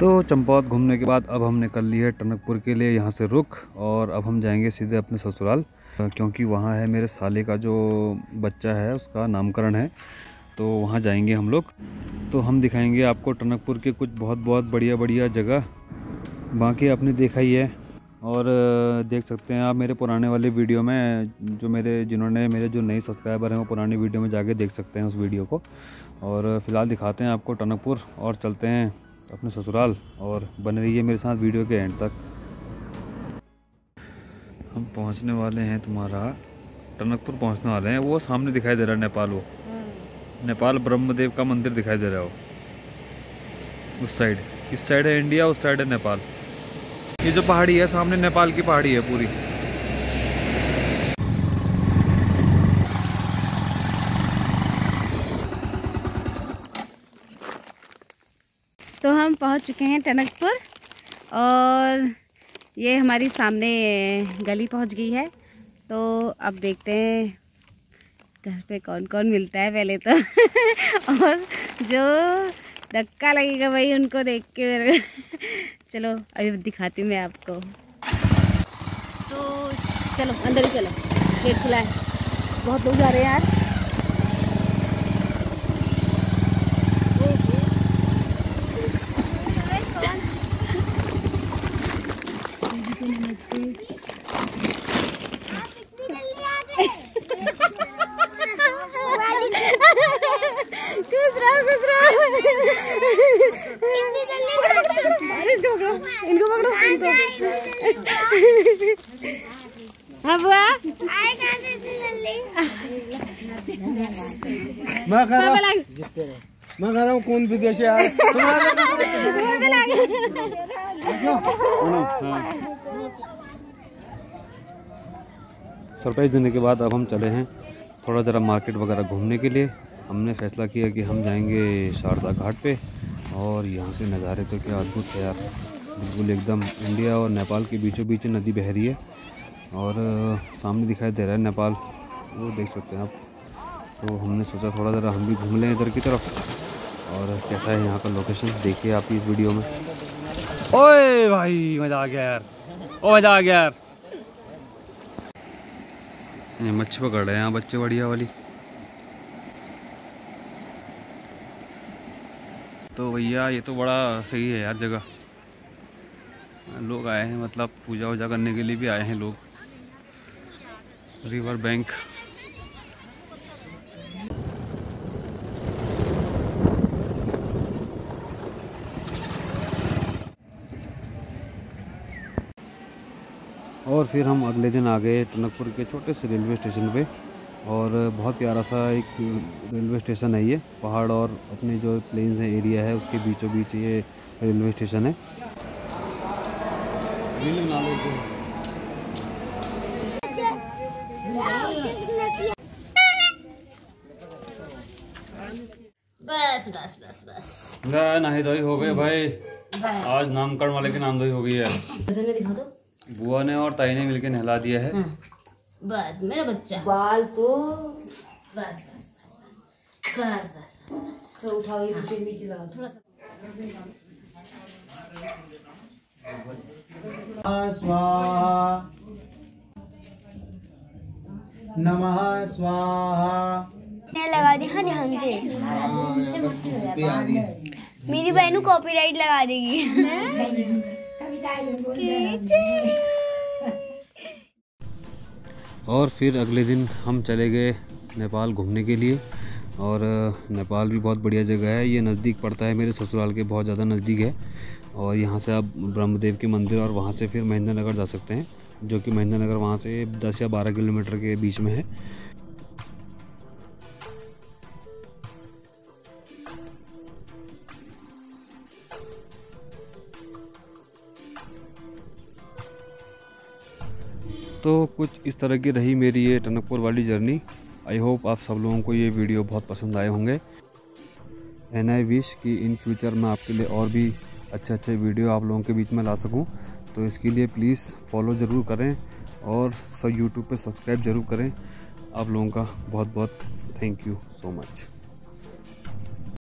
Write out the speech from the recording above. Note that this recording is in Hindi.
तो चंपावत घूमने के बाद अब हमने कर लिया है टनकपुर के लिए यहाँ से रुक और अब हम जाएँगे सीधे अपने ससुराल क्योंकि वहाँ है मेरे साले का जो बच्चा है उसका नामकरण है तो वहाँ जाएँगे हम लोग। तो हम दिखाएँगे आपको टनकपुर के कुछ बहुत बहुत बढ़िया बढ़िया जगह। बाकी आपने देखा ही है और देख सकते हैं आप मेरे पुराने वाले वीडियो में, जो मेरे, जिन्होंने मेरे जो नए सब्सक्राइबर हैं वो पुरानी वीडियो में जाके देख सकते हैं उस वीडियो को। और फ़िलहाल दिखाते हैं आपको टनकपुर और चलते हैं। अपने ससुराल और बने रहिए मेरे साथ वीडियो के एंड तक। हम पहुँचने वाले हैं तुम्हारा टनकपुर पहुँचने वाले हैं। वो सामने दिखाई दे रहा है नेपाल वो। हम्म। नेपाल ब्रह्मदेव का मंदिर दिखाई दे रहा है वो। उस साइड इस साइड है इंडिया उस साइड है नेपाल। ये जो पहाड़ी है सामने नेपाल की पहाड़ी है पूरी। तो हम पहुँच चुके हैं टनकपुर और ये हमारी सामने गली पहुँच गई है। तो अब देखते हैं घर पे कौन कौन मिलता है पहले तो। और जो धक्का लगेगा भाई उनको देख के मेरे चलो, अभी दिखाती हूँ मैं आपको। तो चलो, अंदर ही चलो। गेट खुला है। बहुत लोग जा रहे हैं यार। इनको पकड़ो इनको हाँ बुआ मैं कह रहा हूँ मैं कह रहा हूँ। कौन विदेश है। सरप्राइज़ देने के बाद अब हम चले हैं थोड़ा ज़रा मार्केट वगैरह घूमने के लिए। हमने फैसला किया कि हम जाएँगे शारदा घाट पे और यहाँ से नज़ारे तो क्या अद्भुत है यार। बिल्कुल एकदम इंडिया और नेपाल के बीचों बीच नदी बह रही है और सामने दिखाई दे रहा है नेपाल, वो देख सकते हैं आप। तो हमने सोचा थोड़ा ज़रा हम भी घूम लें इधर की तरफ़ और कैसा है यहाँ का लोकेशन देखिए आप इस वीडियो में। ओए भाई, मज़ा आ गया यार। ओ, मज़ा आ गया यार। मच्छी पकड़ रहे हैं यहाँ बच्चे बढ़िया वाली। तो भैया, ये तो बड़ा सही है यार जगह। लोग आए हैं मतलब पूजा वूजा करने के लिए भी आए हैं लोग। River bank. और फिर हम अगले दिन आ गए टनकपुर के छोटे से रेलवे स्टेशन पे। और बहुत प्यारा सा एक रेलवे स्टेशन है ये पहाड़ और अपने जो प्लेन्स है एरिया है उसके बीचों बीच ये रेलवे स्टेशन है। बस बस बस बस। नहाई धोई हो गए भाई। आज नामकरण वाले की नाम धोई हो गई है। दिखा दो। बुआ ने और ताई ने मिलके नहला दिया है। हाँ। बस मेरा बच्चा। बाल तो बस बस बस बस बस बस तो उठाओ ये नीचे नीचे लगाओ थोड़ा सा। स्वाहा। नमः स्वाहा। लगा दी हाँ ध्यान से मेरी बहन कॉपीराइट लगा देगी। और फिर अगले दिन हम चले गए नेपाल घूमने के लिए और नेपाल भी बहुत बढ़िया जगह है। ये नज़दीक पड़ता है मेरे ससुराल के, बहुत ज़्यादा नज़दीक है। और यहाँ से आप ब्रह्मदेव के मंदिर और वहाँ से फिर महेंद्र नगर जा सकते हैं, जो कि महेंद्र नगर वहाँ से 10 या 12 किलोमीटर के बीच में है। तो कुछ इस तरह की रही मेरी ये टनकपुर वाली जर्नी। आई होप आप सब लोगों को ये वीडियो बहुत पसंद आए होंगे। एन आई विश कि इन फ्यूचर मैं आपके लिए और भी अच्छे अच्छे वीडियो आप लोगों के बीच में ला सकूँ। तो इसके लिए प्लीज़ फॉलो ज़रूर करें और सब यूट्यूब पे सब्सक्राइब ज़रूर करें। आप लोगों का बहुत बहुत थैंक यू सो मच